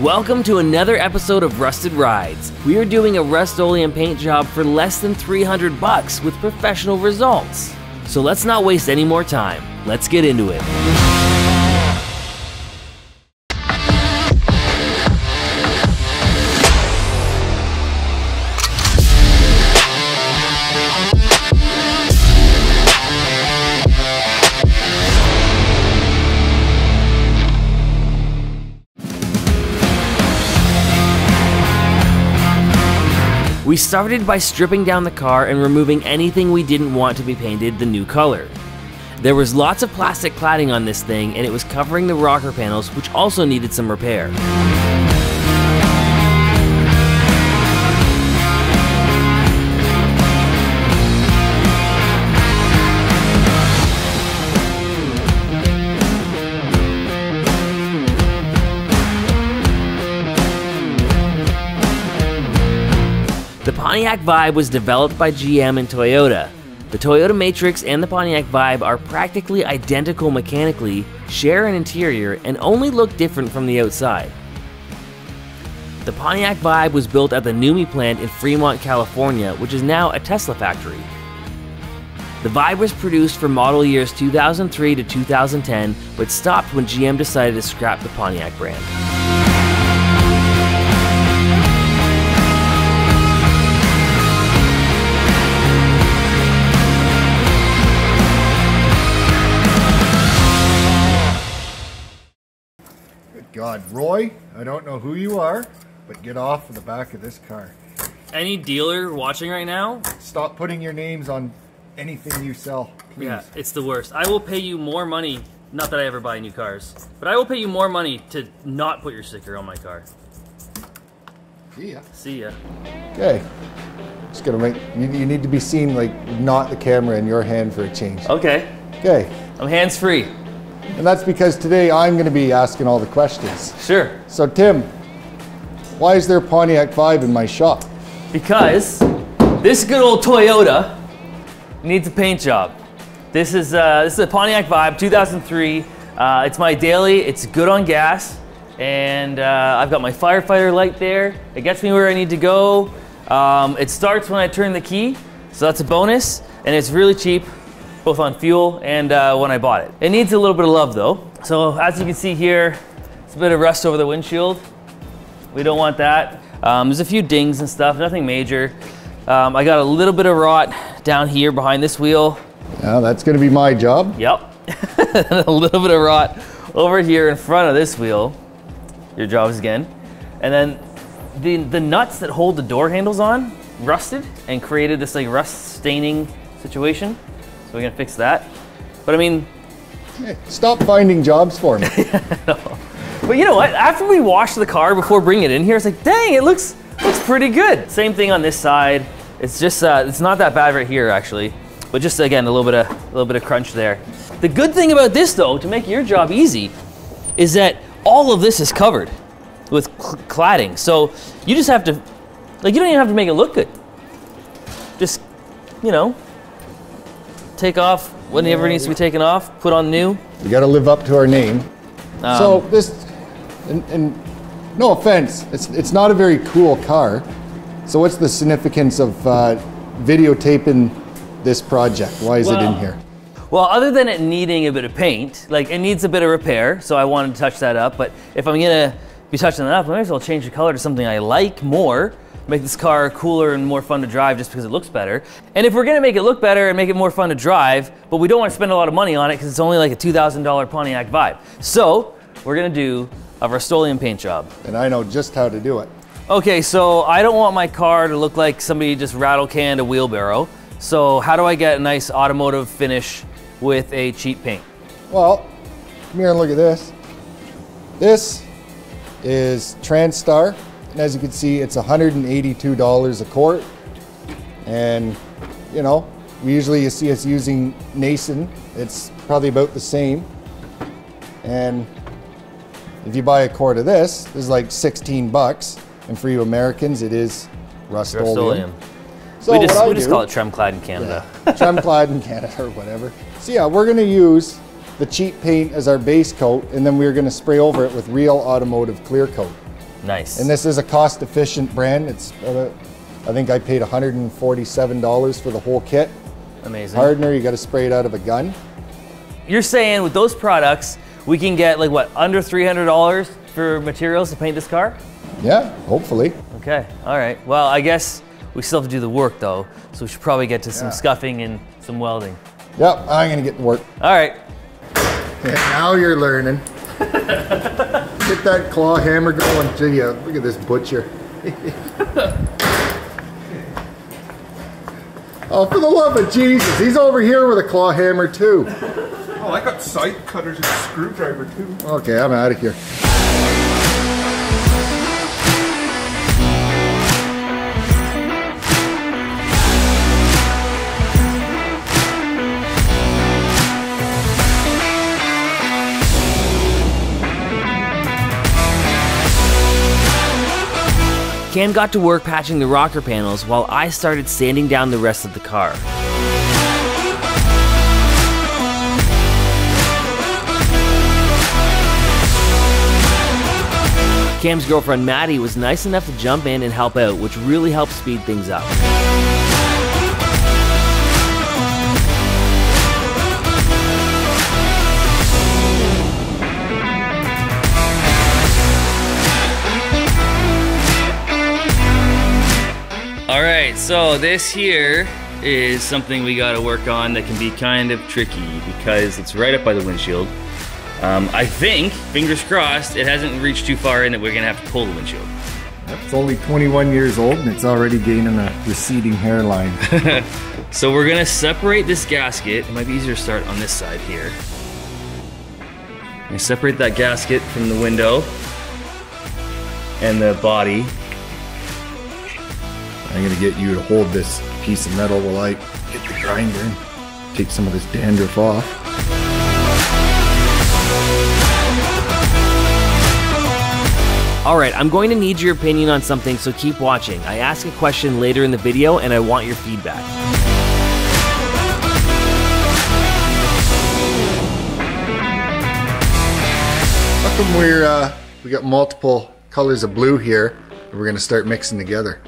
Welcome to another episode of Rusted Rides. We are doing a Rust-Oleum paint job for less than 300 bucks with professional results. So let's not waste any more time. Let's get into it. We started by stripping down the car and removing anything we didn't want to be painted the new color. There was lots of plastic cladding on this thing and it was covering the rocker panels which also needed some repair. Pontiac Vibe was developed by GM and Toyota. The Toyota Matrix and the Pontiac Vibe are practically identical mechanically, share an interior, and only look different from the outside. The Pontiac Vibe was built at the NUMMI plant in Fremont, California, which is now a Tesla factory. The Vibe was produced for model years 2003 to 2010, but stopped when GM decided to scrap the Pontiac brand. God, Roy, I don't know who you are, but get off of the back of this car. Any dealer watching right now, Stop putting your names on anything you sell, please. Yeah, it's the worst. I will pay you more money. Not that I ever buy new cars, but I will pay you more money to not put your sticker on my car. See ya. See ya. Okay. Just gonna make you, you need to be seen like not the camera in your hand for a change. Okay, Okay. I'm hands free. And that's because today I'm gonna be asking all the questions. Sure. So Tim, why is there a Pontiac Vibe in my shop? Because this good old Toyota needs a paint job. This is uh, this is a Pontiac Vibe 2003. Uh, it's my daily. It's good on gas, and uh, I've got my firefighter light there. It gets me where I need to go. Um, it starts when I turn the key, so that's a bonus, and it's really cheap, both on fuel and uh, when I bought it. It needs a little bit of love though. So as you can see here, it's a bit of rust over the windshield. We don't want that. Um, there's a few dings and stuff, nothing major. Um, I got a little bit of rot down here behind this wheel. Now that's gonna be my job. Yep. a little bit of rot over here in front of this wheel. Your jobs again. And then the, the nuts that hold the door handles on rusted and created this like rust staining situation. So we're gonna fix that. But I mean, stop finding jobs for me. But you know what? After we washed the car before bringing it in here, it's like, dang, it looks looks pretty good. Same thing on this side. It's just uh, it's not that bad right here actually, but just again a little bit of a little bit of crunch there. The good thing about this though, to make your job easy, is that all of this is covered with cl- cladding. So you just have to, like, you don't even have to make it look good. Just, you know, take off whatever needs to be taken off, put on new. We gotta live up to our name. Um, so this, and, and no offense, it's it's not a very cool car. So what's the significance of uh, videotaping this project? Why is it in here? Well, other than it needing a bit of paint, like it needs a bit of repair, so I wanted to touch that up. But if I'm gonna be touching that up, I might as well change the color to something I like more, make this car cooler and more fun to drive just because it looks better. And if we're gonna make it look better and make it more fun to drive, but we don't want to spend a lot of money on it because it's only like a $2,000 Pontiac Vibe. So we're gonna do a Rust-Oleum paint job. And I know just how to do it. Okay, so I don't want my car to look like somebody just rattle canned a wheelbarrow. So how do I get a nice automotive finish with a cheap paint? Well, come here and look at this. This is Transtar, and as you can see, it's $182 a quart. And you know, we usually you see us using Nason. It's probably about the same. And if you buy a quart of this, this is like 16 bucks. And for you Americans, it is Rust-Oleum. Rust-Oleum. So we just, we just do- call it Tremclad in Canada. yeah. Tremclad in Canada or whatever. So yeah, we're gonna use the cheap paint as our base coat, and then we're gonna spray over it with real automotive clear coat. Nice. And this is a cost-efficient brand. It's, uh, I think I paid $147 for the whole kit. Amazing. Hardener, you got to spray it out of a gun. You're saying with those products, we can get like what, under $300 for materials to paint this car? Yeah, hopefully. Okay, all right. Well, I guess we still have to do the work though, so we should probably get to some Yeah. scuffing and some welding. Yep, I'm gonna get to work. All right. Yeah, now you're learning. Get that claw hammer going. Gee, yeah, look at this butcher. oh, for the love of Jesus, he's over here with a claw hammer too. Oh, I got side cutters and a screwdriver too. Okay, I'm out of here. Cam got to work patching the rocker panels while I started sanding down the rest of the car. Cam's girlfriend Maddie was nice enough to jump in and help out, which really helped speed things up. Right, so this here is something we got to work on that can be kind of tricky because it's right up by the windshield. Um, I think, fingers crossed, it hasn't reached too far in that we're gonna have to pull the windshield. It's only 21 years old and it's already gaining a receding hairline. So we're gonna separate this gasket. It might be easier to start on this side here. I'm separate that gasket from the window and the body. I'm gonna get you to hold this piece of metal while I get the grinder and take some of this dandruff off. All right, I'm going to need your opinion on something, so keep watching. I ask a question later in the video and I want your feedback. How come we're, uh, we got multiple colors of blue here and we're gonna start mixing together?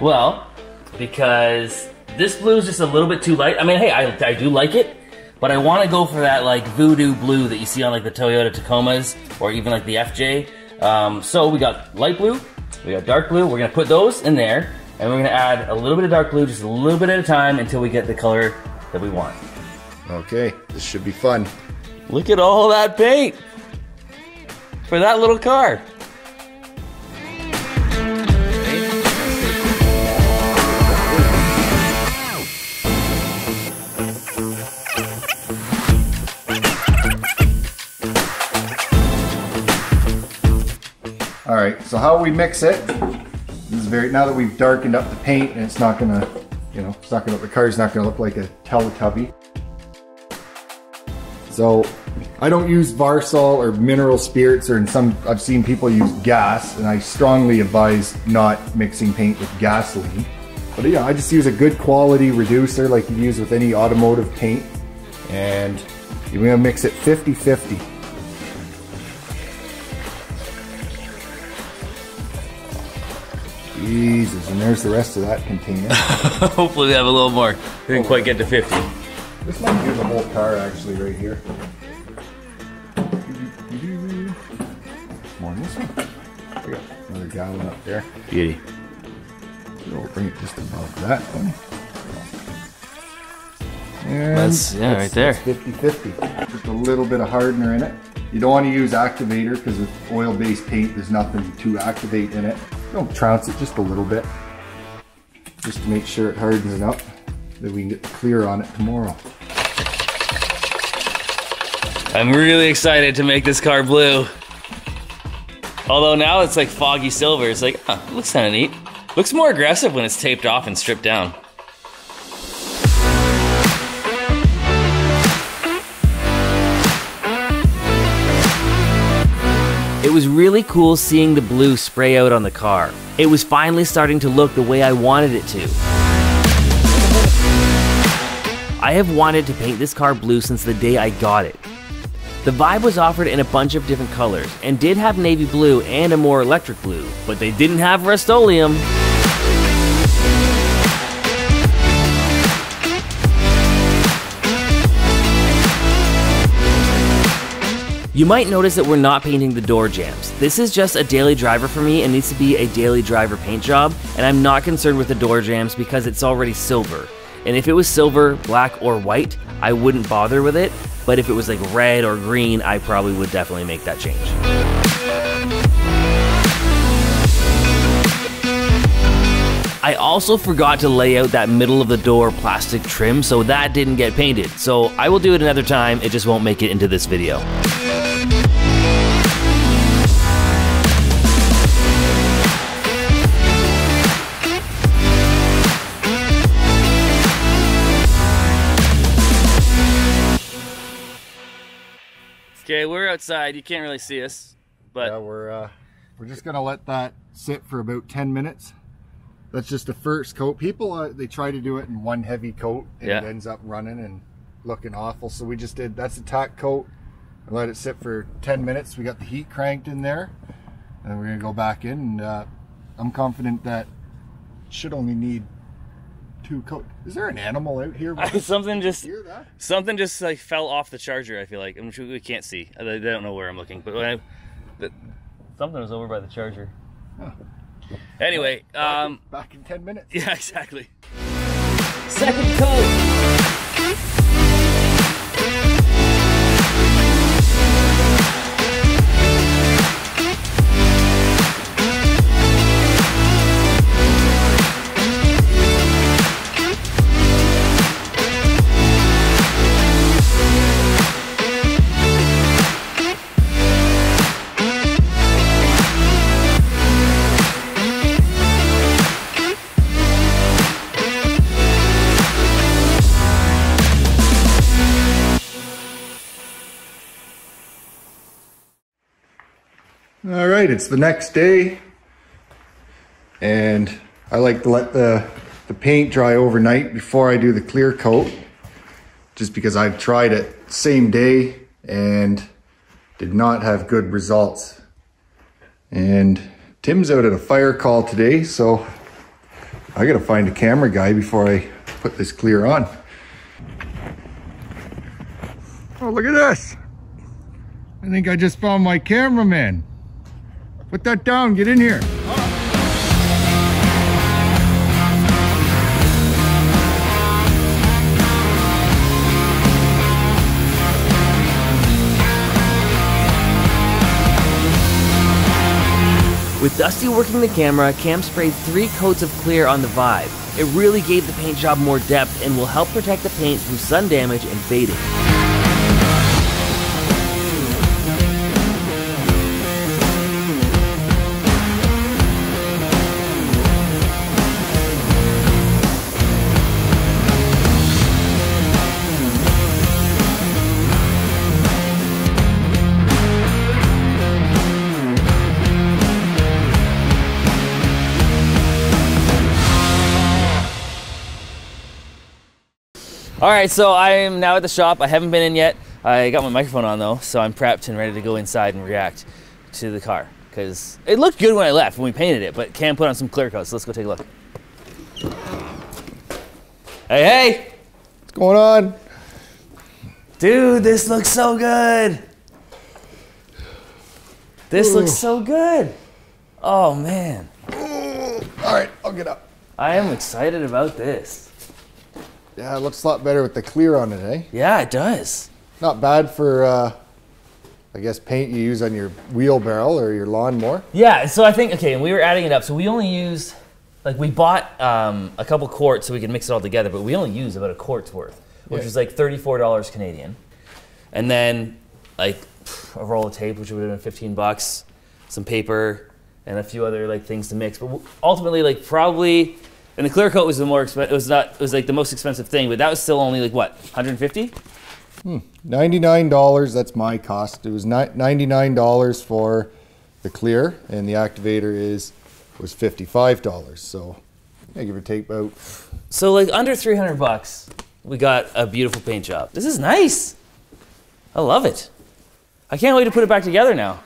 Well, because this blue is just a little bit too light. I mean, hey, I, I do like it, but I want to go for that like voodoo blue that you see on like the Toyota Tacomas or even like the FJ. Um, so we got light blue, we got dark blue. We're gonna put those in there, and we're gonna add a little bit of dark blue, just a little bit at a time until we get the color that we want. Okay, this should be fun. Look at all that paint for that little car. How we mix it is very, now that we've darkened up the paint and it's not gonna, you know, it's not gonna, the car's not gonna look like a Teletubby. So I don't use Varsol or mineral spirits or in some, I've seen people use gas and I strongly advise not mixing paint with gasoline. But yeah, I just use a good quality reducer like you use with any automotive paint. And you're gonna mix it 50-50. Jesus, and there's the rest of that container. Hopefully, we have a little more. We didn't quite get to 50. this might be the whole car actually right here. More this one. I got another gallon up there. Beauty. We'll bring it just above that one. And That's- yeah, right there. 50-50. Just a little bit of hardener in it. You don't want to use activator because with oil-based paint, there's nothing to activate in it. Don't trounce it just a little bit. Just to make sure it hardens enough that we can get clear on it tomorrow. I'm really excited to make this car blue. Although now it's like foggy silver. It's like, looks kind of neat. Looks more aggressive when it's taped off and stripped down. Was really cool seeing the blue spray out on the car. It was finally starting to look the way I wanted it to. I have wanted to paint this car blue since the day I got it. The Vibe was offered in a bunch of different colors and did have navy blue and a more electric blue, but they didn't have Rust-Oleum. You might notice that we're not painting the door jambs. This is just a daily driver for me and needs to be a daily driver paint job, and I'm not concerned with the door jambs because it's already silver. And if it was silver, black, or white, I wouldn't bother with it, but if it was like red or green, I probably would definitely make that change. I also forgot to lay out that middle of the door plastic trim, so that didn't get painted. So I will do it another time, it just won't make it into this video. Okay, we're outside. You can't really see us, but Yeah, we're uh, we're just gonna let that sit for about 10 minutes. That's just the first coat. People uh, they try to do it in one heavy coat and Yeah. it ends up running and looking awful. So we just did that's the tack coat and let it sit for 10 minutes. We got the heat cranked in there, and we're gonna go back in. And uh, I'm confident that should only need two coat. Is there an animal out here? Something just hear that? something just like fell off the charger. I feel like I'm sure we can't see. I they don't know where I'm looking, but I, but something was over by the charger. Anyway, um, Back in 10 minutes. yeah, exactly. Second coat. It's the next day, and I like to let the, the paint dry overnight before I do the clear coat, just because I've tried it same day and did not have good results. And Tim's out at a fire call today, so I gotta find a camera guy before I put this clear on. Oh, look at this. I think I just found my cameraman. Put that down, get in here. With Dusty working the camera, Cam sprayed three coats of clear on the Vibe. It really gave the paint job more depth and will help protect the paint from sun damage and fading. All right, so I am now at the shop. I haven't been in yet. I got my microphone on though, so I'm prepped and ready to go inside and react to the car because it looked good when I left when we painted it, but Cam put on some clear coats. So let's go take a look. Hey, hey, What's going on? dude, this looks so good. This looks so good. Oh man, All right, I'll get up. I am excited about this. Yeah, it looks a lot better with the clear on it, eh? Yeah, it does. Not bad for, uh, I guess, paint you use on your wheelbarrow or your lawnmower. Yeah, so I think okay, and we were adding it up. So we only used like we bought um, a couple quarts so we could mix it all together, but we only used about a quart's worth, which Yeah. was like thirty-four dollars Canadian, and then like a roll of tape, which would have been fifteen bucks, some paper, and a few other like things to mix. But ultimately, like probably, and the clear coat was the more expensive. It was not. It was like the most expensive thing, but that was still only like what, one hundred and fifty? Hmm. $99, that's my cost. It was ni- $99 for the clear, and the activator is was $55. So, yeah, give or take about, So like under 300 bucks, we got a beautiful paint job. This is nice. I love it. I can't wait to put it back together now.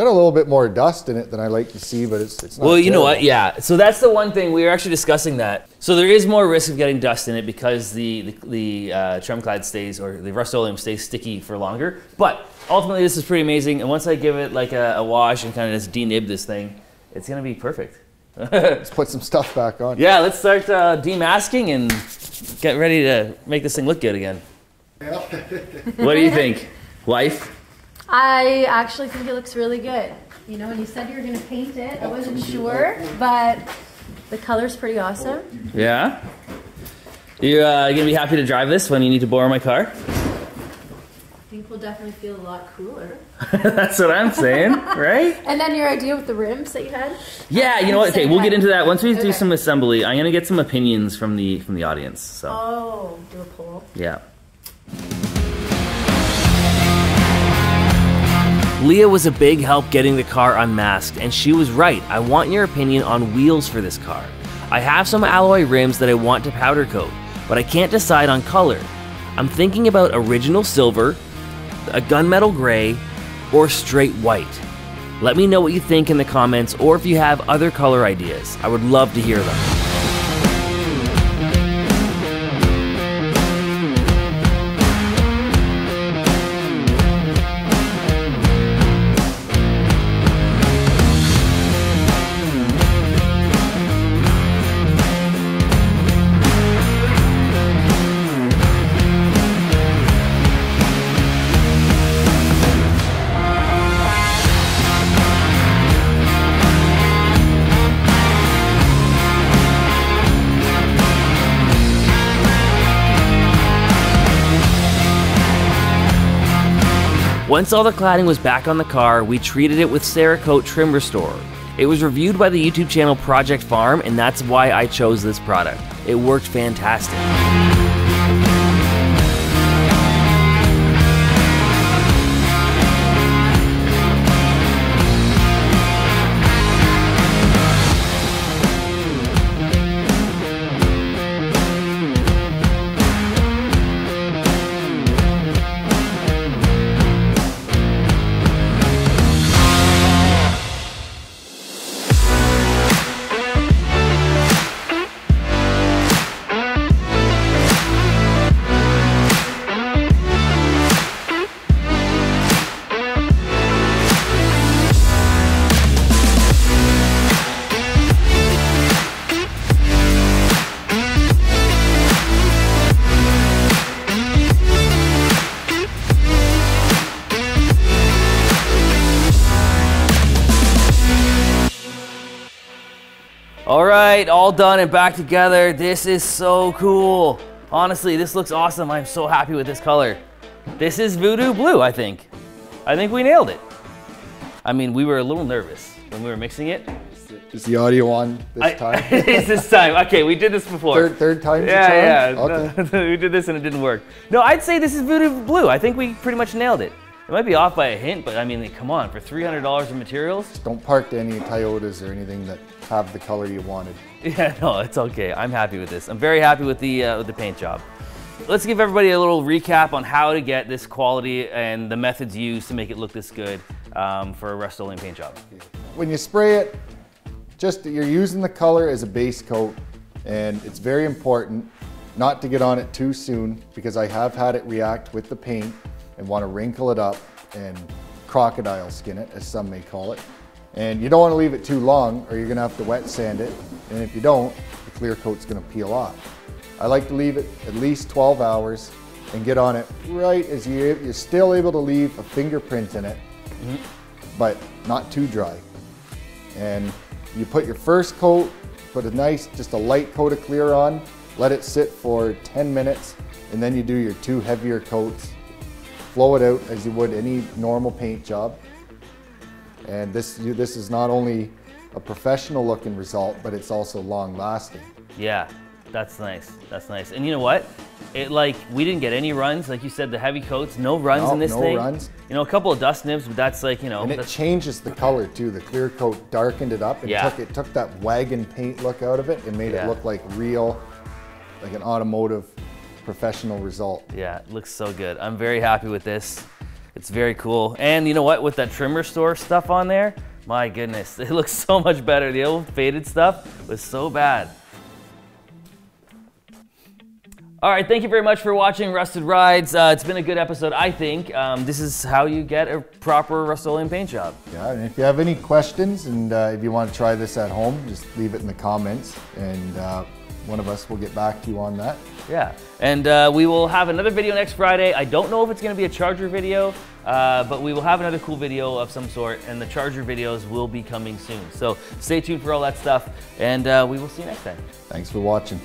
Got a little bit more dust in it than I like to see, but it's it's not. Well, you know what? Yeah. So that's the one thing we were actually discussing that. So there is more risk of getting dust in it because the the, the uh, Tremclad stays or the Rust-Oleum stays sticky for longer. But ultimately, this is pretty amazing. And once I give it like a, a wash and kind of just denib this thing, it's gonna be perfect. Let's put some stuff back on. Yeah. Let's start uh, demasking and get ready to make this thing look good again. what do you think, wife? I actually think it looks really good. You know, when you said you were gonna paint it, I wasn't sure, but the color's pretty awesome. Yeah. You uh, gonna be happy to drive this when you need to borrow my car? I think we'll definitely feel a lot cooler. That's what I'm saying, right? And then your idea with the rims that you had? Yeah, you know what? Okay, we'll get into that once we do some assembly. I'm gonna get some opinions from the from the audience. So Oh, do a poll. yeah. Leah was a big help getting the car unmasked, and she was right. I want your opinion on wheels for this car. I have some alloy rims that I want to powder coat, but I can't decide on color. I'm thinking about original silver, a gunmetal gray, or straight white. Let me know what you think in the comments or if you have other color ideas. I would love to hear them. Once all the cladding was back on the car, we treated it with Cerakote Trim Restore. It was reviewed by the YouTube channel Project Farm, and that's why I chose this product. It worked fantastic. All done and back together. This is so cool. Honestly, this looks awesome. I'm so happy with this color. This is Voodoo Blue, I think. I think we nailed it. I mean, we were a little nervous when we were mixing it. Is the audio on this I- time? it's this time. Okay, we did this before. third third time's the yeah, yeah. Okay. We did this and it didn't work. No, I'd say this is Voodoo Blue. I think we pretty much nailed it. It might be off by a hint, but I mean, come on, for $300 in materials? Don't park to any Toyotas or anything that have the color you wanted. Yeah, no, it's okay. I'm happy with this. I'm very happy with the uh, with the paint job. Let's give everybody a little recap on how to get this quality and the methods used to make it look this good um, for a Rust-Oleum paint job. When you spray it, just you're using the color as a base coat, and it's very important not to get on it too soon because I have had it react with the paint and want to wrinkle it up and crocodile skin it, as some may call it. And you don't want to leave it too long or you're going to have to wet sand it. And if you don't, the clear coat's going to peel off. I like to leave it at least 12 hours and get on it right as you, you're still able to leave a fingerprint in it, but not too dry. And you put your first coat, put a nice, just a light coat of clear on, let it sit for 10 minutes, and then you do your two heavier coats. Flow it out as you would any normal paint job. And this, you, this is not only a professional looking result, but it's also long lasting. Yeah, that's nice. That's nice. And you know what? It like we didn't get any runs, like you said, the heavy coats, no runs No, in this no thing. No runs. You know, a couple of dust nibs, but that's like you know, And it changes the color too. The clear coat darkened it up and Yeah. took it took that wagon paint look out of it and made Yeah. it look like real, like an automotive professional result. yeah, it looks so good. I'm very happy with this. It's very cool. And you know what? With that Trim Restore stuff on there, my goodness, it looks so much better. The old faded stuff was so bad. All right, thank you very much for watching Rusted Rides. Uh, it's been a good episode, I think. Um, this is how you get a proper Rust-Oleum paint job. Yeah, and if you have any questions and uh, if you want to try this at home, just leave it in the comments and uh, one of us will get back to you on that. Yeah, and uh, we will have another video next Friday. I don't know if it's going to be a charger video, uh, but we will have another cool video of some sort, and the charger videos will be coming soon. So stay tuned for all that stuff, and uh, we will see you next time. Thanks for watching.